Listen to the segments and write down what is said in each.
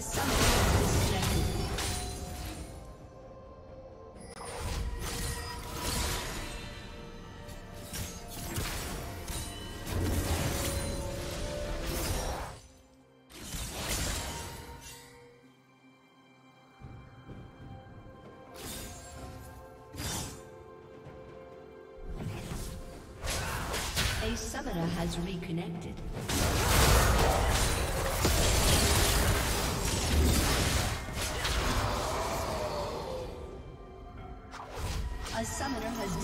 A summoner has has reconnected.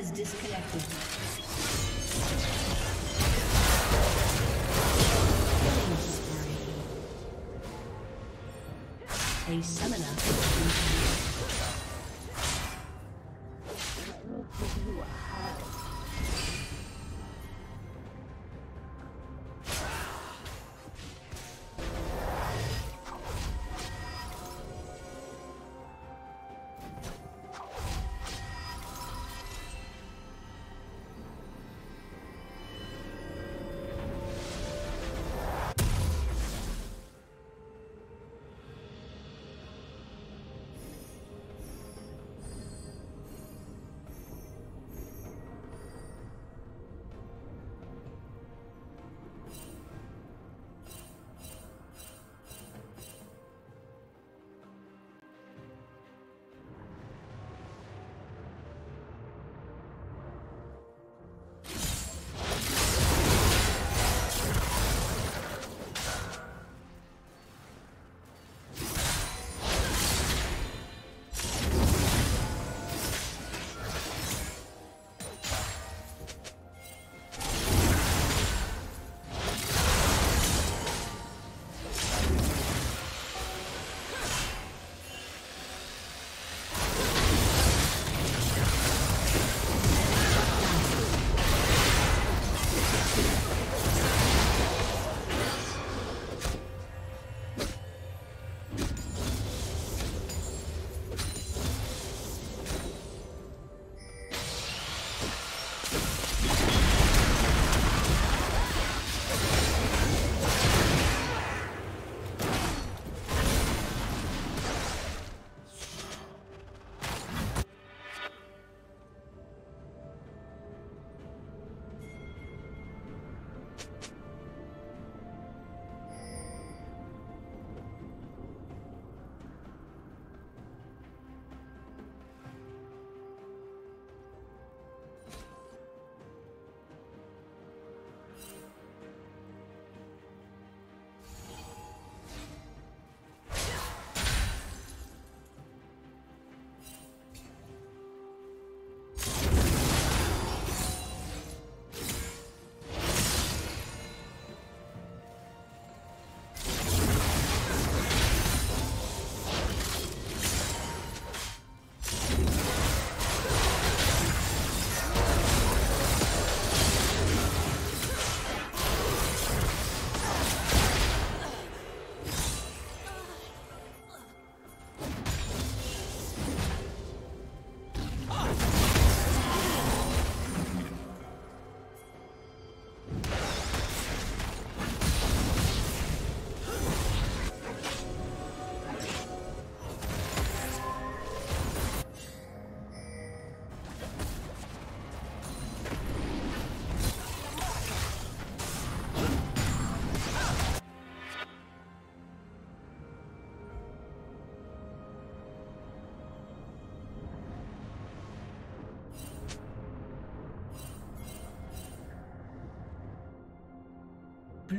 Has disconnected. A summoner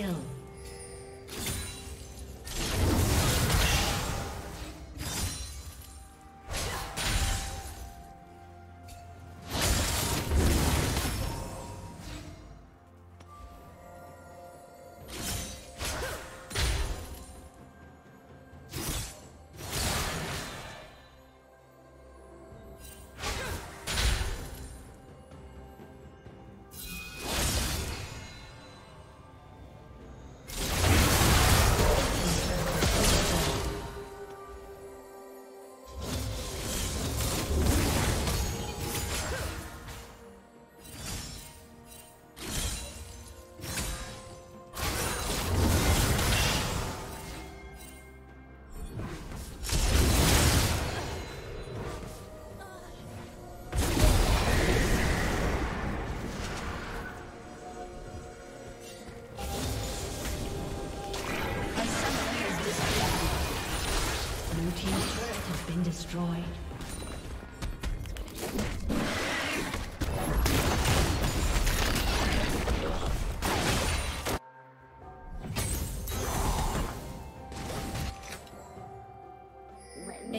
Kill.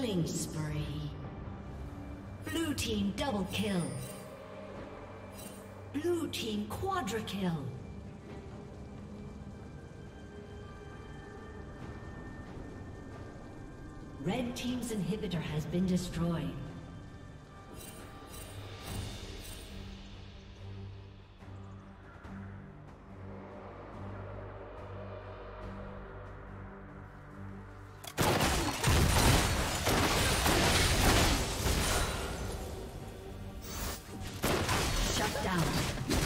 Killing spree. Blue team double kill. Blue team quadra kill. Red team's inhibitor has been destroyed. Team's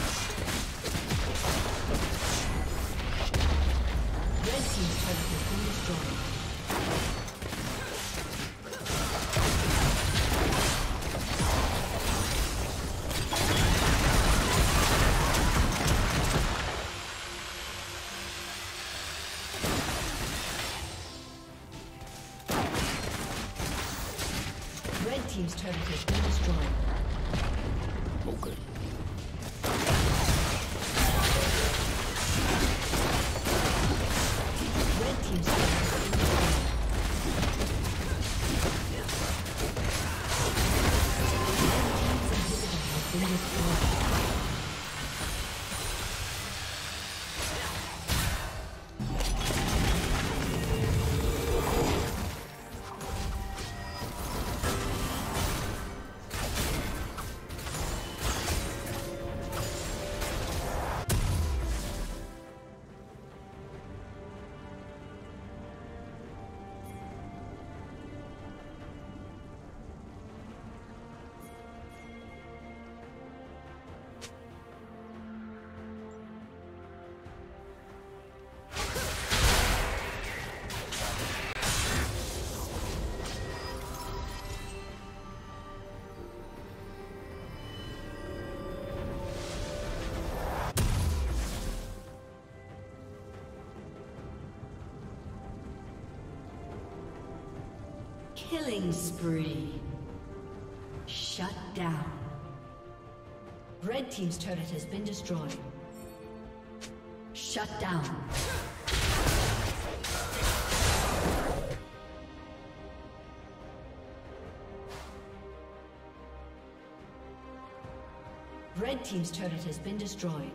destroyed. Killing spree. Shut down. Red Team's turret has been destroyed. Shut down. Red Team's turret has been destroyed.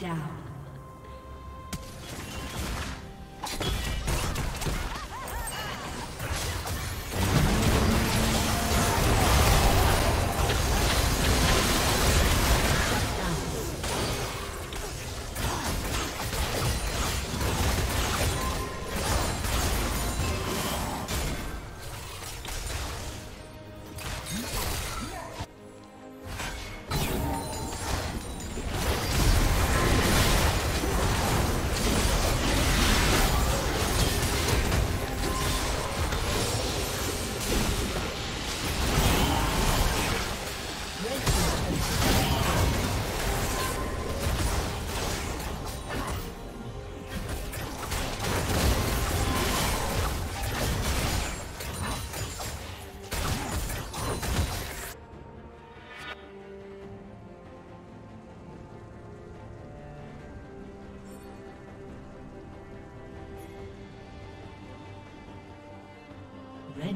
Down.